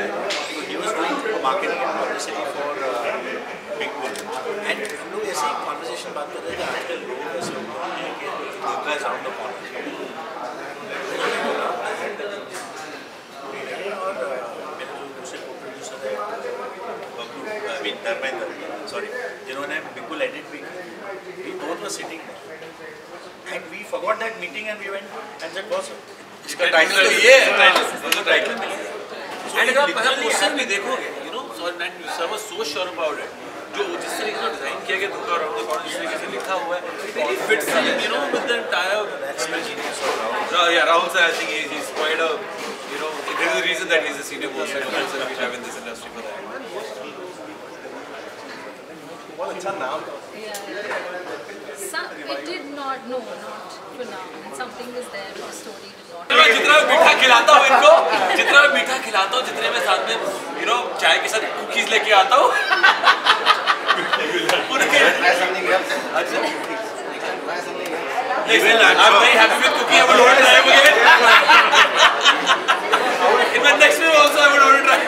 that we use my marketing and publicity for uh, big women. And हम लोग ऐसे ही conversation बात कर रहे थे आजकल लोग ऐसे होते हैं कि Durga is around the corner. और मेरे जो दूसरे co-producer है Bablu I mean Dharmendra sorry जिन्होंने बिल्कुल edit भी किया. We both were sitting there. And we forgot that meeting and we went and said, boss, इसका टाइटल ये है टाइटल टाइटल एंड अगर आप पहला पोस्टर भी देखोगे you know sir sir was so sure about it जो जिस तरीके से डिज़ाइन किया गया धोखा राउंड कॉर्नर जिस तरीके से लिखा हुआ है very fits you know with the entire sir I think he, he's quite a you know there is a reason that he's a senior poster producer we have in this industry for that अच्छा Some, it did not, no, not for now. Something is there, but the story did not. मैं जितना मैं मीठा खिलाता हूँ इनको जितना मैं मीठा खिलाता हूँ जितने मैं साथ में यू नो चाय के साथ कुकीज लेके आता हूँ अच्छा I'm very happy with cooking. I would to try again. In my next film also, I would want to try.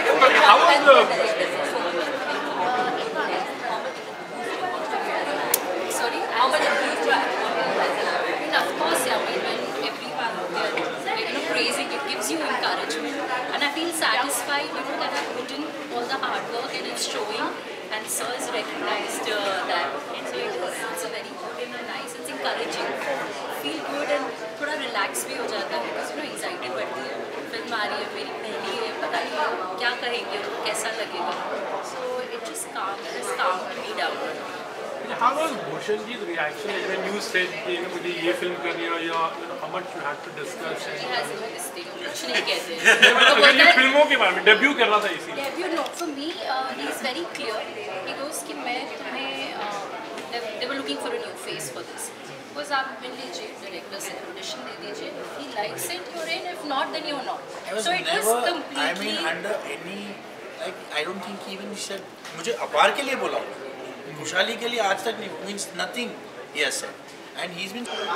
How was the Sorry, how much of these were? And of course, yeah, I mean, when everyone they're, you know, praising it gives you encouragement. And I feel satisfied, you know, that I put in all the hard work and it's showing. And Sir has recognized uh, that. So it is, it's a very good and a nice, it's encouraging. Feel good and थोड़ा relax भी हो जाता है because you know anxiety बढ़ती है film आ रही है मेरी पहली है पता नहीं क्या कहेंगे कैसा लगेगा so it just calm just calmed me down How was Bhushanji's reaction when you said कि मुझे ये फ़िल्म करनी है या how much you had to discuss कुछ नहीं कहते तो ये फ़िल्मों के बारे में डेब्यू करना था you know, for me, uh, he's very clear. He कि मैं तुम्हें uh, they, they were looking for a new face for this. Because आप मिल लीजिए डायरेक्टर से ऑडिशन दे दीजिए. If he likes it, you're in. If not, then you're not. I was so it never, was I completely. mean, under any, like, I don't think he said, मुझे अपार के लिए बोला खुशहाली के लिए आज तक नहीं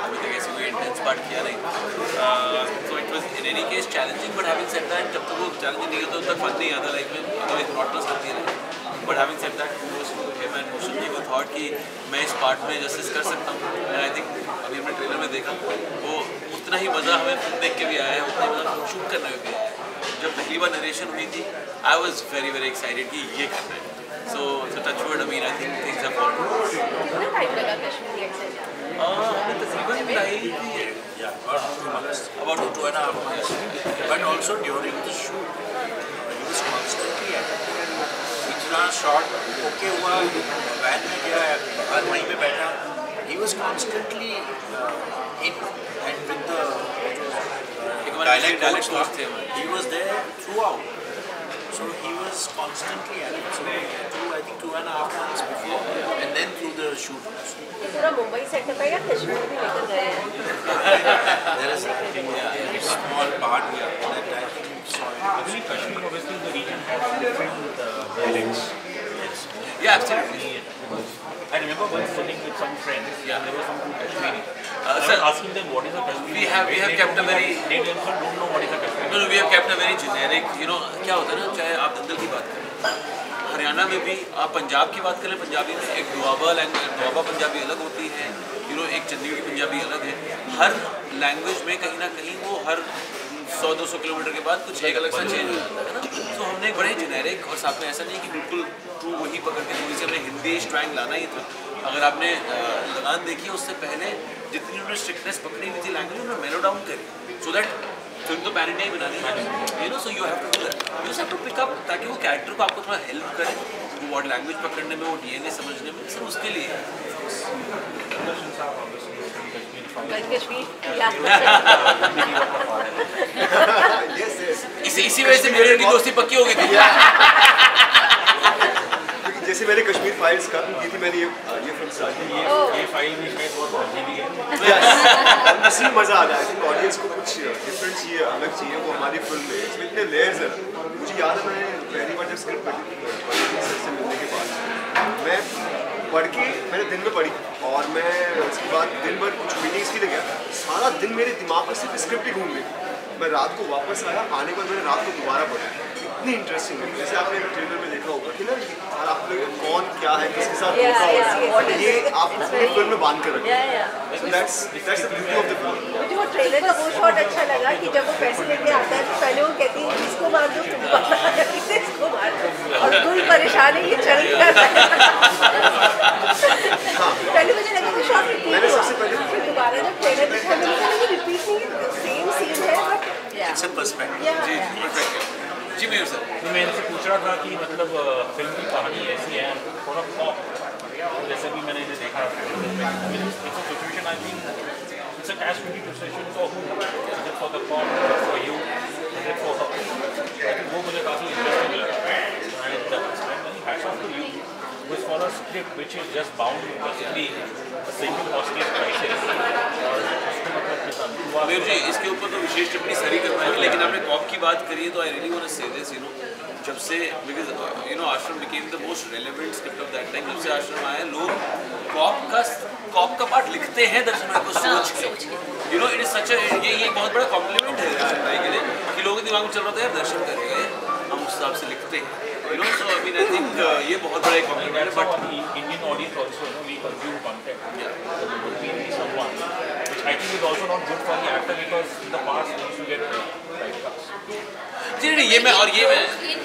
अभी तक ऐसे कोई इंटेंस पार्ट किया बट हैविंग सेड दैट जब तक वो चैलेंजिंग है एंड भूषण जी को थॉट कि मैं इस पार्ट में जस्टिस कर सकता हूँ। एंड आई थिंक अभी हमने ट्रेलर में देखा, वो उतना ही मज़ा हमें देख के भी आया है, उतना ही मज़ा शूट करने में भी है। जब पहली बार नरेशन हुई थी I was very very excited कि ये करना है। So so touch word I mean I think things have followed कितना टाइम लगा कश्मीरी एक्सेंट हमने तकरीबन ढाई थी yeah about two months about two, two and a half months but also during the shoot he was constantly at it इतना shot okay हुआ van में गया और वहीं पे बैठा he was constantly uh, in and with the एक uh, बार dialect dialect coach coach था, थे हमारे। he was there throughout so he was constantly at it so two I think two and a half months before and then through the shoot also. ये पूरा Mumbai setup है या कश्मीर भी लेकर गए हैं there is I think a small part that I think saw it. I believe Kashmir, obviously, the region has different uh, dialects. Yeah, absolutely. I remember once sitting with some friends, Yeah. and there were some from Kashmiri. Uh, sir, asking them what is a Kashmiri. we have- we have They kept a very- They don't know what is a Kashmiri. No, no, we have kept a very generic, you know, क्या होता है ना चाहे आप दंगल की बात करें हरियाणा में भी आप पंजाब की बात करें पंजाबी में एक दुआबा लैंग्वेज दुआबा पंजाबी अलग होती है यू नो एक चंडीगढ़ की पंजाबी अलग है हर लैंग्वेज में कहीं ना कहीं वो हर सौ दो सौ किलोमीटर के बाद कुछ एक अलग सा चेंज हो जाता है ना तो हमने एक बड़े जेनेरिक और साथ में ऐसा नहीं कि बिल्कुल ट्रू वही पकड़ के थोड़ी सी हमने हिंदी स्ट्रैंग लाना ही था अगर आपने लगान देखी है उससे पहले जितनी उन्होंने स्ट्रिक्टनेस पकड़ी हुई थी लैंग्वेज उन्होंने मेलो डाउन करी। सो दैट फ़िल्म तो पैन इंडिया ही। बनानी you know so you have to do that you have to pick up ताकि वो कैरेक्टर को आपको थोड़ा हेल्प करे वो वर्ड लैंग्वेज पकड़ने में वो डीएनए समझने में सिर्फ़ उसके लिए। इसी वजह से मेरी दोस्ती पक्की हो गई थी क्योंकि जैसे मैंने कश्मीर फाइल्स का की थी मैंने ये ये फ़िल्म स्टार्ट की ये ये फ़ाइल भी शायद बहुत मज़ेदार है। Yes. इसलिए मज़ा आ रहा है आई थिंक ऑडियंस को कुछ डिफरेंट चाहिए अलग चाहिए वो हमारी फ़िल्म में। इसमें इतने लेयर्स हैं। मुझे याद है मैं पहली बार जब स्क्रिप्ट पढ़ी सर से मिलने के बाद। मैं पढ़ के मैंने दिन में पढ़ी। और मैं उसके बाद दिन भर कुछ मीटिंग्स के लिए गया। सारा दिन मेरे दिमाग में सिर्फ़ स्क्रिप्ट ही घूम गई। मैं रात को वापस आया आने के बाद मैंने रात को दोबारा पढ़ा। इतनी इंटरेस्टिंग है। जैसे आपने ट्रेलर में देखा होगा कि ना और आप लोग कौन क्या है किसके साथ Yeah, हो। yeah, yes, ये आप very- फ़िल्म में बाँध कर रखें Yeah, yeah. So that's that's the beauty of मुझे वो ट्रेलर का वो शॉट अच्छा लगा कि जब वो पैसे लेके आता है तो पहले वो कहती है इसको मार दो इसको मार दो। और कोई परेशान है ये चल रहा है। पहले मुझे लगा कि शॉट रिपीट हुआ सबसे पहले- फिर दोबारा जब ट्रेलर देखा मैंने कहा ये रिपीट नहीं सेम सीन है perspective. या जी परफेक्ट जी मेयर सर तो मैं इनसे पूछ रहा था कि मतलब फ़िल्म की कहानी ऐसी है थोड़ा पॉप जैसे भी मैंने इन्हें देखा situation I mean it's a catch 22 situation for who is for the cop for you is for her वो मुझे काफ़ी इंटरेस्टिंग लगा। And hats off script which is just bound to basically a single hostage crisis और उसको मतलब कितना हुआ mayor ji इसके ऊपर तो विशेष टिप्पणी सही करना है लेकिन आपने कॉप की बात करी है तो I really want to say this you know जब से because you know Aashram became the most relevant script of that time जब से आश्रम आया लोग कॉप का कॉप का पार्ट लिखते हैं दर्शन को सोच सोच के। You know it is such ये ये बहुत बड़ा कॉम्प्लीमेंट है दर्शन भाई के लिए कि लोगों के दिमाग में चल रहा था यार दर्शन करेंगे हम उस हिसाब से लिखते हैं। You know so I mean I think ये बहुत बड़ा एक कॉम्प्लीमेंट है but the Indian audience also, you know, नहीं ये मैं और ये मैं इन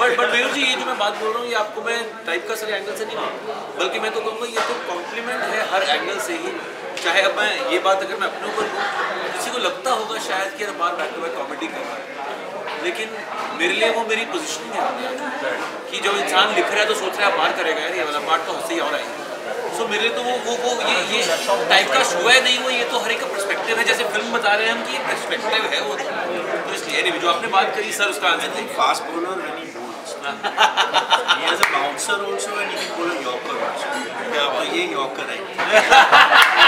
बट बट मेरो जी ये जो मैं बात बोल रहा हूँ ये आपको मैं टाइप का सर एंगल से नहीं बल्कि मैं तो कहूँगा ये तो कॉम्प्लीमेंट है हर एंगल से ही। चाहे अब मैं ये बात अगर मैं अपने ऊपर बोलूँ किसी को लगता होगा शायद कि यार बार बैक टू बैक कॉमेडी कर रहा हूँ। लेकिन मेरे लिए वो मेरी पोजिशनिंग है कि जब इंसान लिख रहा है तो सोच रहा है बार करेगा यार ये वाला पार्ट तो हँसी ही हो रहा है सो मेरे लिए तो वो वो वो ये ये टाइप का शो है नहीं वो ये तो हर एक का पर्सपेक्टिव है जैसे फ़िल्म बता रहे हैं हम कि ये पर्सपेक्टिव है वो तो इसलिए anyway, जो आपने बात करी सर उसका आंसर देखिए bowler when he bowls. he has a bouncer also and he can bowl a yorker also. क्या अब तो ये yorker है.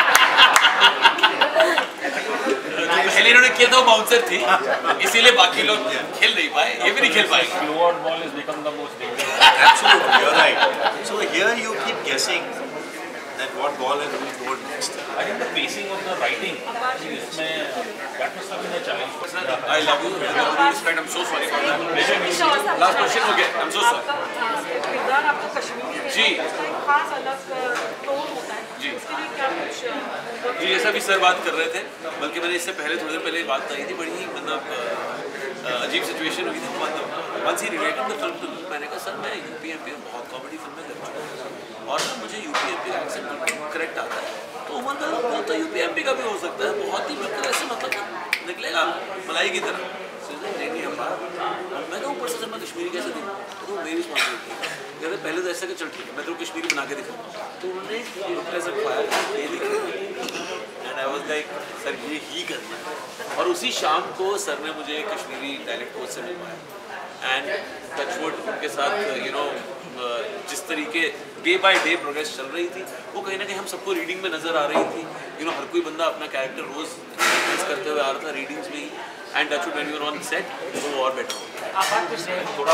पहले इन्होंने किया था वो बाउंसर थी। इसीलिए बाकी लोग खेल नहीं पाए। ये भी नहीं खेल पाए। Slow out ball is become the most dangerous you are so here you keep guessing that what ball is being bowled next. I think the pacing of the writing इसमें that must have been a challenge for sir Sir. I love you respect I am so sorry for that last question हो गया आई am सो किरदार आपको कश्मीरी में जी। खास अलग tone होता है। जी। जी जैसा भी सर बात कर रहे थे बल्कि मैंने इससे पहले थोड़ी देर पहले बात आई थी बड़ी ही मतलब अजीब सिचुएशन हुई थी मतलब once he related the film to मैंने कहा सर मैं यूपी एमपी में बहुत कॉमेडी फ़िल्में कर हूँ। और ना मुझे यूपी एमपी का एक्सेंट बिल्कुल करेक्ट आता है। तो का वो तो यूपी एमपी का भी हो सकता है, बहुत ही बिल्कुल ऐसे मतलब निकलेगा मलाई की तरह। मैं कहूँ ऊपर से मैं कश्मीरी कैसे दिखूँ तो मेरी रिस्पॉन्सिबिलिटी कहते पहले तो ऐसा कि चल ठीक है, मैं तो कश्मीरी बना के दिखाऊँगा। तो उन्होंने ये सर, ये ही करना है। और उसी शाम को सर ने मुझे कश्मीरी डायलेक्ट कोच से मिलवाया। एंड टचवुड उनके साथ यू नो जिस तरीके डे बाय डे प्रोग्रेस चल रही थी। वो कहीं ना कहीं हम सबको रीडिंग में नज़र आ रही थी। यू नो हर कोई बंदा अपना कैरेक्टर रोज़ एक्सपीरियंस करते हुए आ रहा था रीडिंग्स में ही। एंड वर ऑन सेट वो और बेटर हो। थोड़ा